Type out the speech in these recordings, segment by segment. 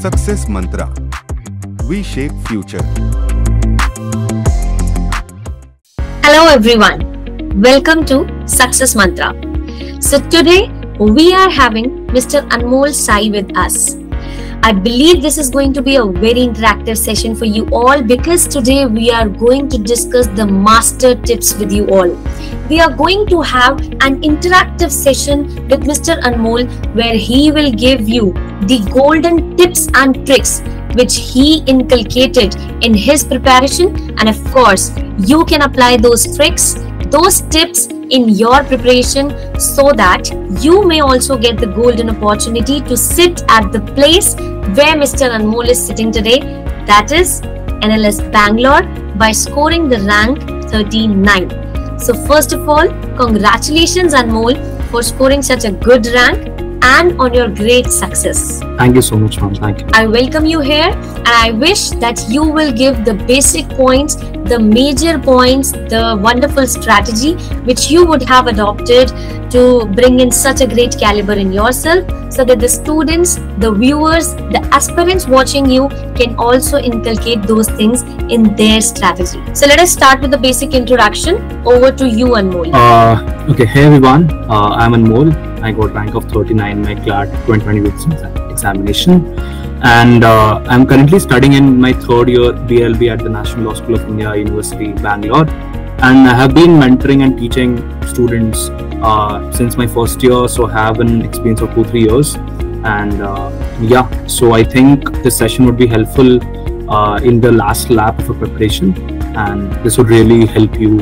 Success Mantra. We shape future. Hello everyone. Welcome to Success Mantra. So today we are having Mr. Anmol Sai with us. I believe this is going to be a very interactive session for you all because today we are going to discuss the master tips with you all. We are going to have an interactive session with Mr. Anmol where he will give you the golden tips and tricks which he inculcated in his preparation and of course you can apply those tricks, those tips in your preparation so that you may also get the golden opportunity to sit at the place where Mr. Anmol is sitting today, that is NLS Bangalore, by scoring the rank 39. So, first of all, congratulations, Anmol, for scoring such a good rank and on your great success. Thank you so much, ma'am. Thank you. I welcome you here and I wish that you will give the basic points, the major points, the wonderful strategy which you would have adopted to bring in such a great caliber in yourself so that the students, the viewers, the aspirants watching you can also inculcate those things in their strategy. So let us start with the basic introduction. Over to you, Anmol. Uh, okay, hey everyone. Uh, I'm Anmol. I got rank of 39 my CLAT 2020 examination. And uh, I'm currently studying in my third year BLB at the National Law School of India University, Bangalore. And I have been mentoring and teaching students uh, since my first year, so I have an experience of two, three years. And uh, yeah, so I think this session would be helpful uh, in the last lap of preparation, and this would really help you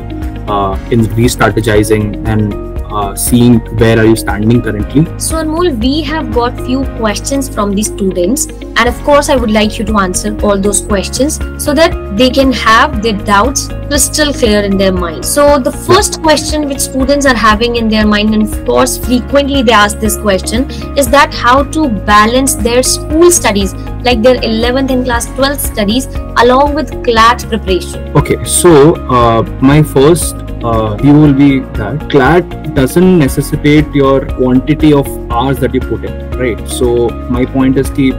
uh, in re strategizing and uh, seeing where are you standing currently. So Anmol, we have got few questions from the students and of course I would like you to answer all those questions so that they can have their doubts crystal clear in their mind. So the first question which students are having in their mind and of course frequently they ask this question is that how to balance their school studies like their 11th and class 12th studies along with CLAT preparation. Okay, so uh, my first uh, you will be that uh, clat doesn't necessitate your quantity of hours that you put in right so my point is keep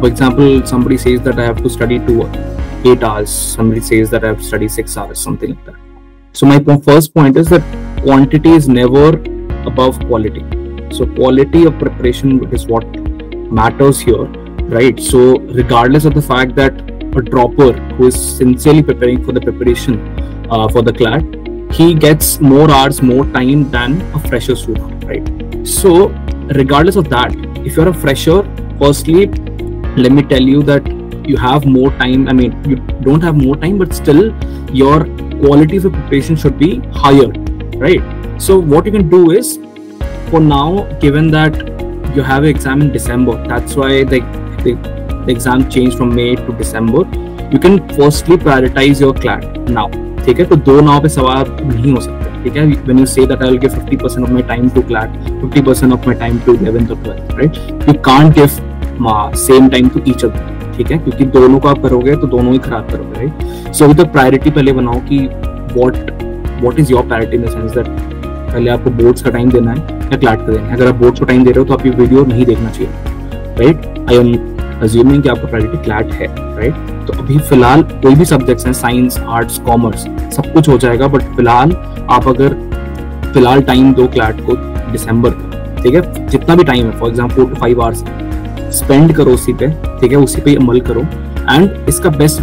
for example somebody says that i have to study two eight hours somebody says that i have to study six hours something like that so my first point is that quantity is never above quality so quality of preparation is what matters here right so regardless of the fact that a dropper who is sincerely preparing for the preparation uh, for the CLAT he gets more hours, more time than a fresher student, right? So, regardless of that, if you're a fresher, firstly, let me tell you that you have more time. I mean, you don't have more time, but still, your quality of your preparation should be higher, right? So, what you can do is, for now, given that you have an exam in December, that's why the, the, the exam changed from May to December. You can firstly prioritize your CLAT now ठीक है तो दो नाव पे सवार नहीं हो सकते ठीक है when you say that I will give 50% of my time to CLAT 50% of my time to 11th और 12th right you can't give same time to each other ठीक है क्योंकि दोनों को आप करोगे तो दोनों ही खराब करोगे राइट सो अभी तक प्रायोरिटी पहले बनाओ कि what what is your priority in sense that पहले आपको बोर्ड्स का टाइम देना है या क्लैट का देना है अगर आप बोर्ड्स का टाइम दे रहे हो तो आप ये वीडियो नहीं देखना चाहिए राइट आई एम अज्यूमिंग कि आपका प्रायोरिटी क्लाट है राइट तो अभी फिलहाल कोई भी सब्जेक्ट्स हैं साइंस आर्ट्स कॉमर्स सब कुछ हो जाएगा बट फिलहाल आप अगर फिलहाल टाइम दो क्लैट को दिसंबर का ठीक है जितना भी टाइम है for example two five hours spend करो उसी पे ठीक है उसी पे अमल करो एंड इसका बेस्ट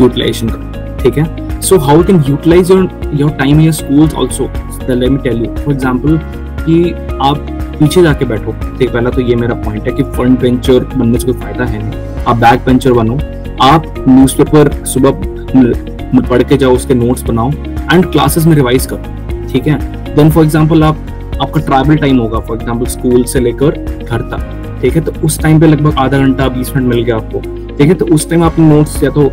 यूटिलाइजेशन करो ठीक है so how can utilize your your time in your schools also let me tell you for example कि आप पीछे जाके बैठो ठीक पहला तो ये मेरा पॉइंट है कि फ्रंट बेंचर बनने से कोई फायदा है नहीं आप बैक बेंचर बनो आप न्यूज़पेपर सुबह पढ़ के जाओ उसके नोट्स बनाओ एंड क्लासेस में रिवाइज करो ठीक है देन फॉर एग्जाम्पल आप आपका ट्रैवल टाइम होगा फॉर एग्जाम्पल स्कूल से लेकर घर तक ठीक है तो उस टाइम पे लगभग आधा घंटा बीस मिनट मिल गया आपको ठीक है तो उस टाइम आपने नोट्स या तो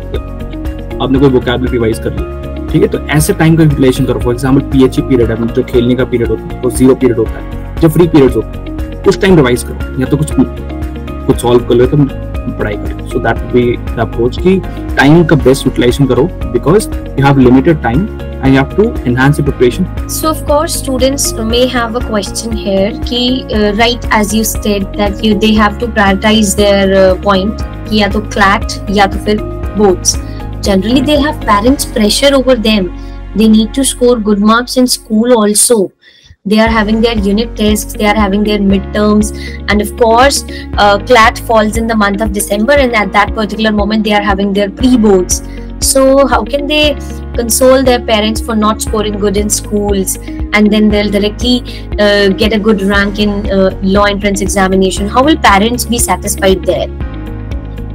आपने कोई वोकेबलरी रिवाइज कर ली ठीक है तो ऐसे टाइम का यूटिलाइजेशन करो for example P H period है मतलब जो खेलने का पीरियड होता है वो जीरो पीरियड होता है जो फ्री पीरियड होता है उस टाइम रिवाइज करो या तो कुछ कुछ सॉल्व कर लो तो private so that be the approach की टाइम का बेस्ट यूटिलाइजेशन करो because you have limited time and you have to enhance your preparation. So, of course, students may have a question here. Ki, uh, right as you said that you they have to prioritize their uh, point. Ki ya to CLAT ya to fir boards. Generally, they have parents pressure over them. They need to score good marks in school also. they are having their unit tests they are having their midterms and of course uh, clat falls in the month of december and at that particular moment they are having their pre-boards so how can they console their parents for not scoring good in schools and then they'll directly uh, get a good rank in uh, law entrance examination how will parents be satisfied there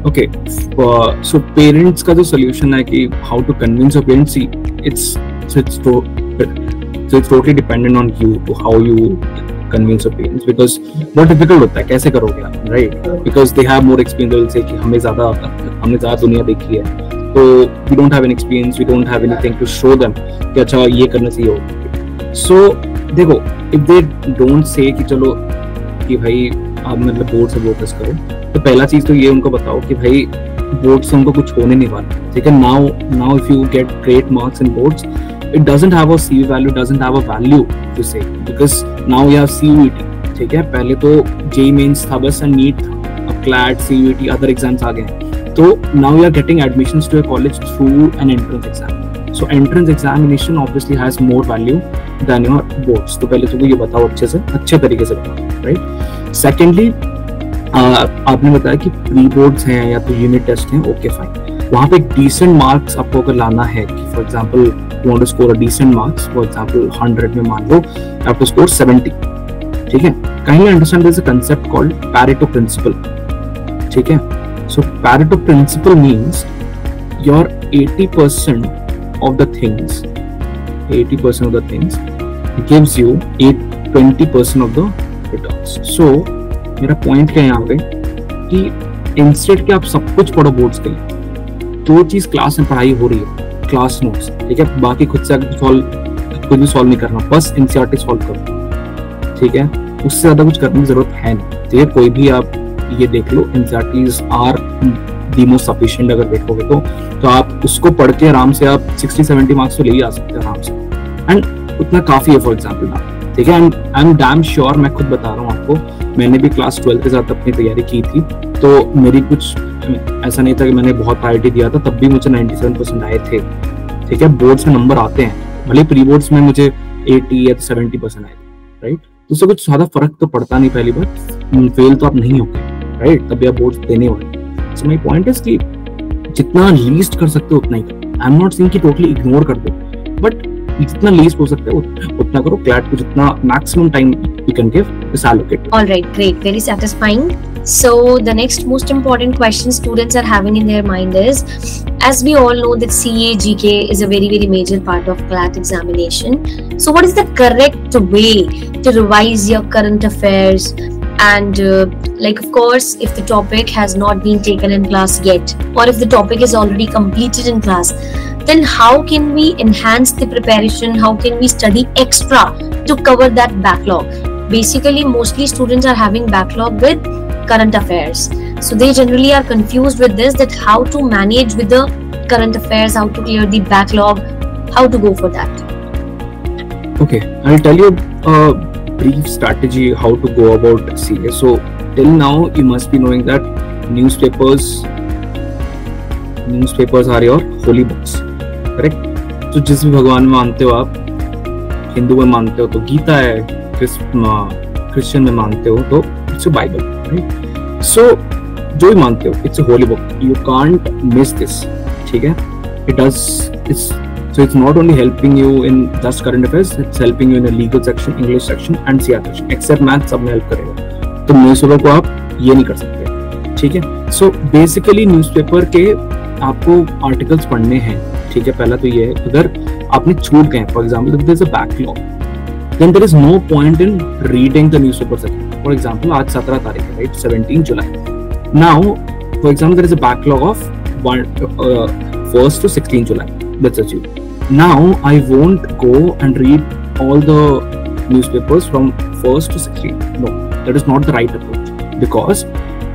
okay uh, so parents ka the solution hai ki how to convince a parents see it's so it's to, so it's totally dependent on you to how you convince your parents because बहुत difficult होता है कैसे करोगे आप right because they have more experience they will say कि हमें ज़्यादा हमने ज़्यादा दुनिया देखी है तो we don't have an experience we don't have anything to show them कि अच्छा ये करना चाहिए होगा सो देखो इफ दे डोंट से कि चलो कि भाई आप मतलब बोर्ड से फोकस करो तो पहला चीज़ तो ये उनको बताओ कि भाई बोर्ड से उनको कुछ होने नहीं वाला ठीक है now now if you get great marks in boards it doesn't have a CV value, doesn't have a value to say because now we have CVT. E ठीक है पहले तो जे मेन्स था बस एंड नीट अब क्लैट सी अदर एग्जाम्स आ गए हैं तो now you are getting admission to a college through an entrance exam so entrance examination obviously has more value than your boards तो पहले तुमको ये बताओ अच्छे से अच्छे तरीके से बताओ राइट सेकेंडली आपने बताया कि प्री बोर्ड्स हैं या तो यूनिट टेस्ट हैं ओके फाइन वहाँ पे डिसेंट मार्क्स आपको अगर लाना है कि for example you want to score a decent marks for example 100 में मान लो यू हैव टू स्कोर 70 ठीक है kindly understand this concept called Pareto principle ठीक है so Pareto principle means your 80% of the things 80% of the things gives you 8 20% of the returns so मेरा point क्या है यहां पे कि इंस्टेड के आप सब कुछ पढ़ो बोर्ड्स के लिए जो चीज़ क्लास में पढ़ाई हो रही है क्लास नोट्स ठीक है बाकी खुद से सॉल्व कुछ भी सॉल्व नहीं करना बस एनसीआरटी सॉल्व करो ठीक है उससे ज़्यादा कुछ करने की ज़रूरत है नहीं ठीक है कोई भी आप ये देख लो NCERTs are the most sufficient अगर देखोगे तो तो आप उसको पढ़ के आराम से आप 60 70 मार्क्स तो ले ही आ सकते हैं आराम से एंड उतना काफ़ी है फॉर एग्जाम्पल ना ठीक है and I am damn sure मैं खुद बता रहा हूँ आपको मैंने भी क्लास ट्वेल्थ के साथ अपनी तैयारी की थी तो मेरी कुछ ऐसा नहीं था कि मैंने बहुत प्रायोरिटी दिया था तब भी मुझे नाइन्टी सेवन परसेंट आए थे ठीक है बोर्ड्स में नंबर आते हैं भले प्री बोर्ड्स में मुझे एटी या सेवेंटी परसेंट आए थे राइट तो उससे कुछ ज्यादा फर्क तो पड़ता नहीं पहली बार फेल तो आप नहीं होते राइट तब भी आप बोर्ड देने वाले सो माई पॉइंट इज कि जितना लीस्ट कर सकते हो उतना ही आई एम नॉट सिंग कि टोटली इग्नोर कर दो बट जितना लीस्ट हो सकता है उतना करो क्लैट को जितना maximum time you can give is allocated Alright, great, very satisfying. So, the next most important question students are having in their mind is as we all know that CA GK is a very, very major part of CLAT examination. So, what is the correct way to revise your current affairs? and uh, like of course if the topic has not been taken in class yet or if the topic is already completed in class then how can we enhance the preparation how can we study extra to cover that backlog basically mostly students are having backlog with current affairs so they generally are confused with this that how to manage with the current affairs how to clear the backlog how to go for that okay i'll tell you uh, brief strategy how to go about CA. So till now, you must be knowing that newspapers newspapers are your holy books, correct? तो जिस भी भगवान में मानते हो आप हिंदू में मानते हो तो गीता है क्रिश्चियन में मानते हो तो इट्स बाइबल राइट सो जो भी मानते हो it's holy book you can't miss this ठीक है it does it's So it's not only helping you in just current affairs, it's helping you in a legal section, English section and C section except math सब में help करेगा तो newspaper को आप ये नहीं कर सकते ठीक है सो बेसिकली न्यूज़पेपर के आपको आर्टिकल्स पढ़ने हैं ठीक है पहला तो ये है अगर आपने छूट गए for example there is backlog then there is no point in reading the newspaper for example आज सत्रह तारीख है right seventeen July now for example there is a backlog of first to sixteen July that's achieve now I won't go and read all the newspapers from first to sixth grade. No, that is not the right approach because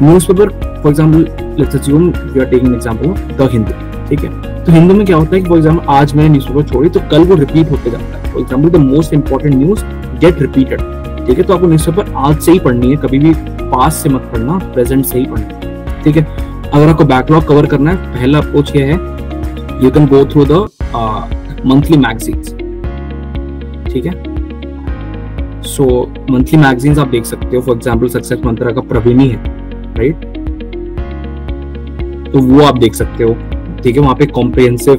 newspaper, for example, let's assume we are taking an example of the Hindu, ठीक है? तो हिंदू में क्या होता है कि for example आज मैंने न्यूज पेपर छोड़ी तो कल वो रिपीट होते जाता है for example the most important news get repeated ठीक है तो आपको न्यूज पेपर आज से ही पढ़नी है कभी भी पास से मत पढ़ना प्रेजेंट से ही पढ़ना ठीक है अगर आपको बैकलॉग कवर करना है पहला अप्रोच यह है you can go through the monthly magazines ठीक है सो मंथली मैगजीन्स आप देख सकते हो फॉर एग्जाम्पल सक्सेस मंत्रा का प्रवीणी है राइट right? तो वो आप देख सकते हो ठीक है वहां पे कॉम्प्रिहेंसिव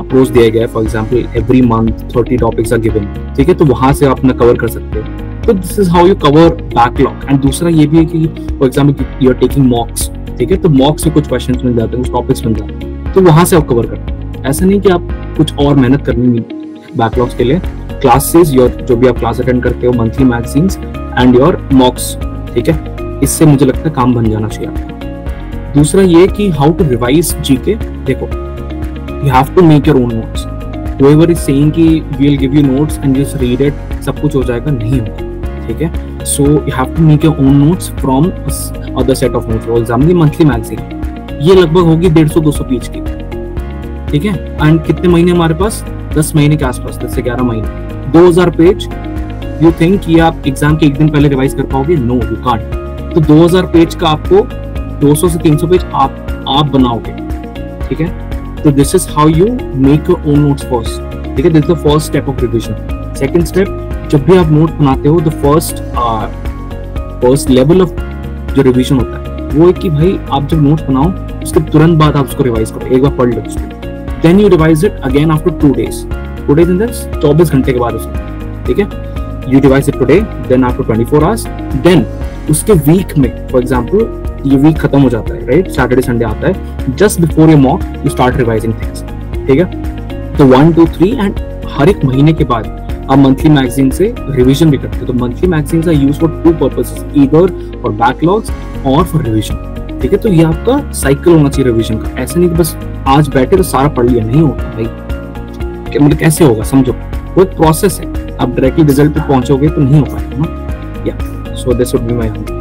अप्रोच दिया गया है for example every month thirty topics are given ठीक है तो वहां से आप ना कवर कर सकते हो तो this is how you cover backlog and दूसरा ये भी है कि for example you are taking mocks ठीक है तो मॉक्स से कुछ क्वेश्चन मिल जाते हैं कुछ टॉपिक्स मिल जाते हैं तो वहां से आप कवर करते हैं ऐसा नहीं कि आप कुछ और मेहनत करनी मिलती बैकलॉग्स के लिए क्लासेस योर जो भी आप क्लास अटेंड करते हो monthly magazines and your mocks ठीक है इससे मुझे लगता है काम बन जाना चाहिए आपका दूसरा ये कि हाउ टू रिवाइज जी के देखो you have to make your own notes whoever is saying कि we will give you notes and just read it सब कुछ हो जाएगा नहीं होगा ठीक है so you have to make your own notes from other set of notes for example monthly magazine ये लगभग होगी डेढ़ सौ दो सौ पेज की ठीक है एंड कितने महीने हमारे पास दस महीने के आसपास दस से ग्यारह महीने दो हजार पेज यू थिंक ये आप एग्जाम के एक दिन पहले रिवाइज कर पाओगे नो यू कार्ड तो दो हजार पेज का आपको दो सौ से तीन सौ पेज आप आप बनाओगे ठीक है तो this is how you make your own note first ठीक है this the first step of revision second step जब भी आप नोट बनाते हो the first first level of जो रिविजन होता है वो है कि भाई आप जब नोट बनाओ उसके तुरंत बाद आप उसको रिवाइज करो एक बार पढ़ लो उसको then you revise it again after two days two days in दस चौबीस घंटे के बाद उसको ठीक है you revise it today then after twenty four hours then उसके वीक में फॉर एग्जाम्पल ये वीक खत्म हो जाता है राइट सैटरडे संडे आता है just before you mock you start revising things ठीक है तो वन टू थ्री एंड हर एक महीने के बाद आप मंथली मैगजीन से रिविजन भी करते हो तो monthly magazine are use for two purpose either for backlogs और फॉर रिविजन ठीक है तो ये आपका साइकिल होना चाहिए रिविजन का ऐसे नहीं कि बस आज बैठे तो सारा पढ़ लिया नहीं होता भाई मतलब कैसे होगा समझो वो एक प्रोसेस है आप डायरेक्टली रिजल्ट पे पहुंचोगे तो नहीं हो पाएगा ना या so this would be my answer